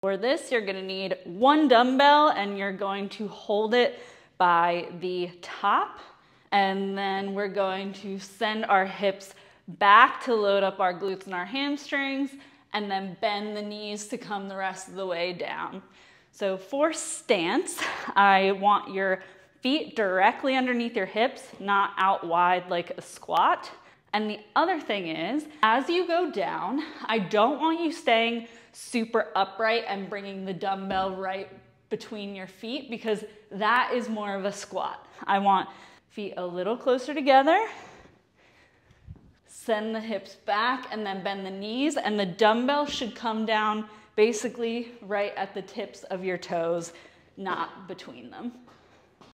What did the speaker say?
For this, you're gonna need one dumbbell and you're going to hold it by the top. And then we're going to send our hips back to load up our glutes and our hamstrings and then bend the knees to come the rest of the way down. So for stance, I want your feet directly underneath your hips, not out wide like a squat. And the other thing is, as you go down, I don't want you staying super upright and bringing the dumbbell right between your feet because that is more of a squat. I want feet a little closer together, send the hips back and then bend the knees and the dumbbell should come down basically right at the tips of your toes, not between them.